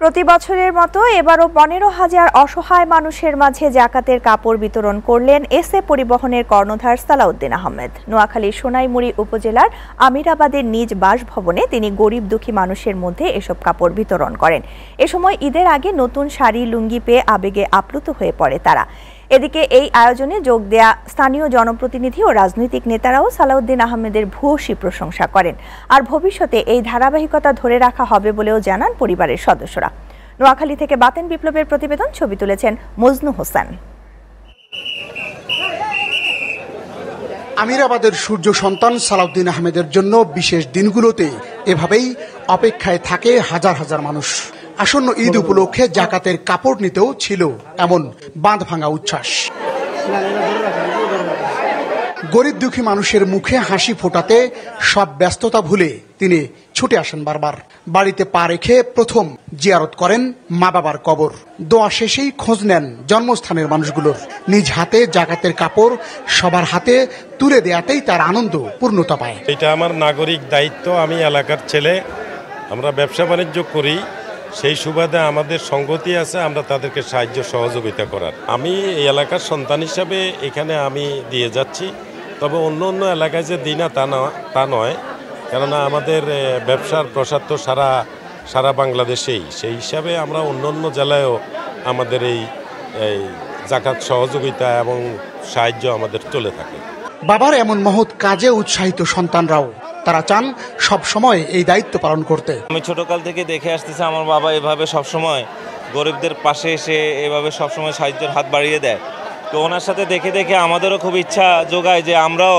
প্রতি বছরের মতো এবারও পনেরো হাজার অসহায় মানুষের মাঝে জাকাতের কাপড় বিতরণ করলেন এস এ পরিবহনের কর্ণধার সালাউদ্দিন আহমেদ। নোয়াখালীর সোনাইমুড়ি উপজেলার আমিরাবাদের নিজ বাসভবনে তিনি গরিব দুঃখী মানুষের মধ্যে এসব কাপড় বিতরণ করেন। এ সময় ঈদের আগে নতুন শাড়ি, লুঙ্গি পেয়ে আবেগে আপ্লুত হয়ে পড়ে তারা। এদিকে এই আয়োজনে যোগ দেয়া স্থানীয় জনপ্রতিনিধি ও রাজনৈতিক নেতারাও সালাউদ্দিন আহমেদের ভূয়সী প্রশংসা করেন। আর ভবিষ্যতে এই ধারাবাহিকতা ধরে রাখা হবে বলেও জানান পরিবারের সদস্যরা। নোয়াখালী থেকে বাতেন বিপ্লবের প্রতিবেদন, ছবি তুলেছেন মজনু হোসেন। আমিরাবাদের সূর্য সন্তান সালাউদ্দিন আহমেদের জন্য বিশেষ দিনগুলোতে এভাবেই অপেক্ষায় থাকে হাজার হাজার মানুষ। আসন্ন ঈদ উপলক্ষে জাকাতের কাপড় নিতেও ছিল এমন বাঁধ ভাঙা উচ্ছ্বাস। গরিব দুঃখী মানুষের মুখে হাসি ফোটাতে সব ব্যস্ততা ভুলে তিনি ছুটে আসেন বারবার। বাড়িতে পা রেখে প্রথম জিয়ারত করেন মা বাবার কবর। দোয়া শেষেই খোঁজ নেন জন্মস্থানের মানুষগুলোর। নিজ হাতে জাকাতের কাপড় সবার হাতে তুলে দেয়াতেই তার আনন্দ পূর্ণতা পায়। এটা আমার নাগরিক দায়িত্ব, আমি এলাকার ছেলে। আমরা ব্যবসা বাণিজ্য করি সেই সুবাদে আমাদের সঙ্গতি আছে, আমরা তাদেরকে সাহায্য সহযোগিতা করার। আমি এই এলাকার সন্তান হিসাবে এখানে আমি দিয়ে যাচ্ছি। তবে অন্য অন্য এলাকায় যে দিই না তা না, তা নয়। কেননা আমাদের ব্যবসার প্রসার তো সারা সারা বাংলাদেশেই। সেই হিসাবে আমরা অন্য অন্য জেলায়ও আমাদের এই এই জাকাত সহযোগিতা এবং সাহায্য আমাদের চলে থাকে। বাবার এমন মহৎ কাজে উৎসাহিত সন্তানরাও। তারা চান সব সময় এই দায়িত্ব পালন করতে। আমি ছোটকাল থেকে দেখে আসতেছি, আমার বাবা এভাবে সবসময় গরিবদের পাশে এসে এভাবে সবসময় সাহায্যের হাত বাড়িয়ে দেয়। তো ওনার সাথে দেখে দেখে আমাদেরও খুব ইচ্ছা যোগায় যে আমরাও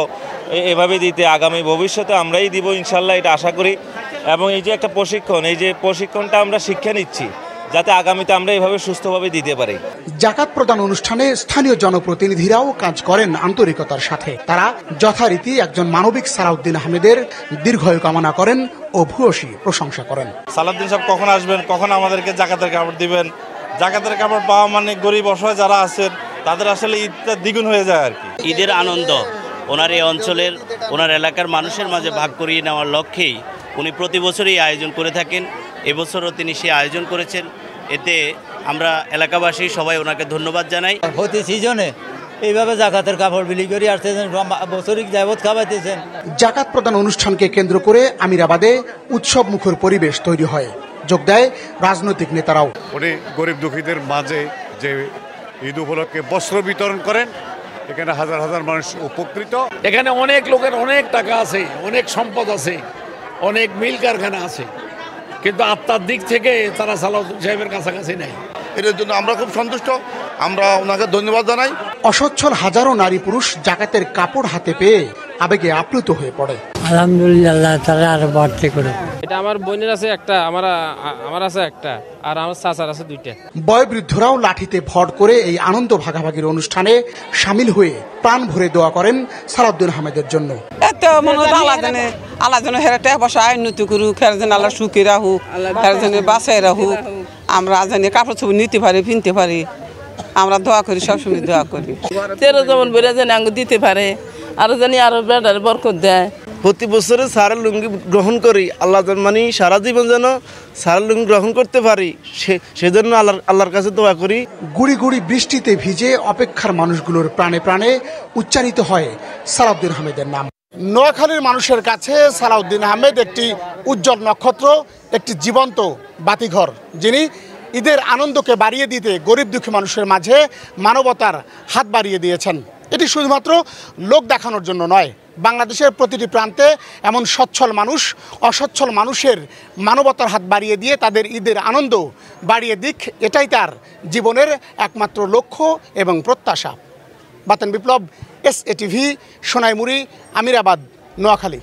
এভাবে দিতে, আগামী ভবিষ্যতে আমরাই দিব, ইনশাল্লাহ এটা আশা করি। এবং এই যে একটা প্রশিক্ষণ, এই যে প্রশিক্ষণটা আমরা শিক্ষা নিচ্ছি যাতে আগামীতে আমরা এভাবে সুস্থভাবে দিতে পারি। জাকাত প্রদান অনুষ্ঠানে স্থানীয় জনপ্রতিনিধিরাও কাজ করেন আন্তরিকতার সাথে। তারা যথারীতি একজন মানবিক সালাউদ্দিন আহমেদের দীর্ঘায়ু কামনা করেন ও ভূয়সী প্রশংসা করেন। সালাউদ্দিন সাহেব কখন আসবেন? কখন আমাদেরকে জাকাতের কাপড় দিবেন? জাকাতের কাপড় পাওয়া মানে গরিব অসহায় যারা আছেন তাদের আসলে ঈদটা দ্বিগুণ হয়ে যায় আর কি। ঈদের আনন্দ। ওনার এই অঞ্চলের ওনার এলাকার মানুষের মাঝে ভাগ করিয়ে নেওয়ার লক্ষ্যেই উনি প্রতি বছরই আয়োজন করে থাকেন। এবছরও তিনি সে আয়োজন করেছেন। এতে আমরা এলাকাবাসী সবাই ওনাকে ধন্যবাদ জানাই। প্রতি সিজনে এইভাবে জাকাতের কাপড় বিলি করে আসতেছেন বছরিক যাবৎ খাওয়াইতেছেন। জাকাত প্রদান অনুষ্ঠানকে কেন্দ্র করে আমিরাবাদে উৎসব মুখর পরিবেশ তৈরি হয়। যোগ দেয় রাজনৈতিক নেতারাও। উনি গরিব দুঃখীদের মাঝে যে ঈদ উপলক্ষে বস্ত্র বিতরণ করেন এখানে হাজার হাজার মানুষ উপকৃত। এখানে অনেক লোকের অনেক টাকা আছে অনেক সম্পদ আছে অনেক মিল কারখানা আছে। কিন্তু আত্মার দিক থেকে তারা সালাউদ্দিন সাহেবের কাছাকাছি নেই। এটার জন্য আমরা খুব সন্তুষ্ট। আমরা ওনাকে ধন্যবাদ জানাই। অসচ্ছল হাজারো নারী পুরুষ জাকাতের কাপড় হাতে পেয়ে আবেগে আপ্লুত হয়ে পড়ে। আলহামদুলিল্লাহ তারা আরও বাড়তে করে এটা আমার বোনের আছে একটা আমার আমার আছে একটা আর আমার চাচার আছে দুইটা। বয়োবৃদ্ধরাও লাঠিতে ভর করে এই আনন্দ ভাগাভাগির অনুষ্ঠানে সামিল হয়ে প্রাণ ভরে দোয়া করেন সালাউদ্দিন আহমেদের জন্য। এত মনে হয় আল্লাহ জানে আল্লাহ যেন হেরা টাকা উন্নতি করুক হেরা যেন আল্লাহ সুখী রাখুক হেরা যেন বাঁচাই রাখুক। আমরা জানি কাপড় ছবি নিতে পারি কিনতে পারি। আমরা দোয়া করি সবসময় দোয়া করি। তেরো যেমন বেড়ে যেন আঙ্গুর দিতে পারে আরও জানি আরও বেড়ার বরকত দেয়। প্রতি বছরে সারের লুঙ্গি গ্রহণ করি, আল্লাহ মানে সারা জীবন যেন সারের লুঙ্গি গ্রহণ করতে পারি, সে, সেজন্য আল্লাহ, আল্লাহর কাছে দোয়া করি। গুড়ি গুড়ি বৃষ্টিতে ভিজে অপেক্ষার মানুষগুলোর প্রাণে প্রাণে উচ্চারিত হয় সালাউদ্দিন আহমেদের নাম। নোয়াখালীর মানুষের কাছে সালাউদ্দিন আহমেদ একটি উজ্জ্বল নক্ষত্র, একটি জীবন্ত বাতিঘর, যিনি ঈদের আনন্দকে বাড়িয়ে দিতে গরিব দুঃখী মানুষের মাঝে মানবতার হাত বাড়িয়ে দিয়েছেন। এটি শুধুমাত্র লোক দেখানোর জন্য নয়। বাংলাদেশের প্রতিটি প্রান্তে এমন সচ্ছল মানুষ, অসচ্ছল মানুষের মানবতার হাত বাড়িয়ে দিয়ে তাদের ঈদের আনন্দ বাড়িয়ে দিক, এটাই তার জীবনের একমাত্র লক্ষ্য এবং প্রত্যাশা। Baten Biplob, S ATV TV, Sonaimuri, Amirabad, Noakhali.